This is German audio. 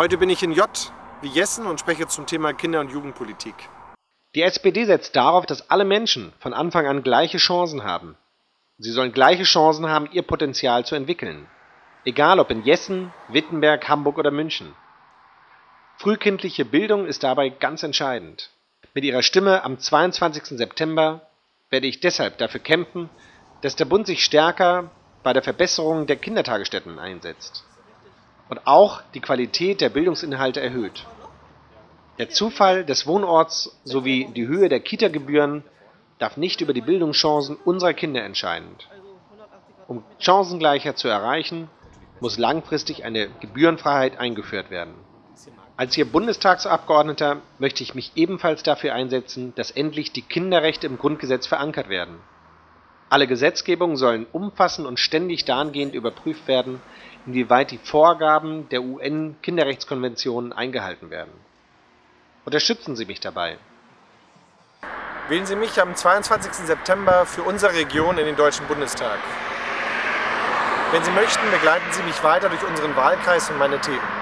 Heute bin ich in J wie Jessen und spreche zum Thema Kinder- und Jugendpolitik. Die SPD setzt darauf, dass alle Menschen von Anfang an gleiche Chancen haben. Sie sollen gleiche Chancen haben, ihr Potenzial zu entwickeln. Egal ob in Jessen, Wittenberg, Hamburg oder München. Frühkindliche Bildung ist dabei ganz entscheidend. Mit ihrer Stimme am 22. September werde ich deshalb dafür kämpfen, dass der Bund sich stärker bei der Verbesserung der Kindertagesstätten einsetzt und auch die Qualität der Bildungsinhalte erhöht. Der Zufall des Wohnorts sowie die Höhe der Kita-Gebühren darf nicht über die Bildungschancen unserer Kinder entscheiden. Um Chancengleichheit zu erreichen, muss langfristig eine Gebührenfreiheit eingeführt werden. Als Ihr Bundestagsabgeordneter möchte ich mich ebenfalls dafür einsetzen, dass endlich die Kinderrechte im Grundgesetz verankert werden. Alle Gesetzgebungen sollen umfassend und ständig dahingehend überprüft werden, inwieweit die Vorgaben der UN-Kinderrechtskonvention eingehalten werden. Unterstützen Sie mich dabei. Wählen Sie mich am 22. September für unsere Region in den Deutschen Bundestag. Wenn Sie möchten, begleiten Sie mich weiter durch unseren Wahlkreis und meine Themen.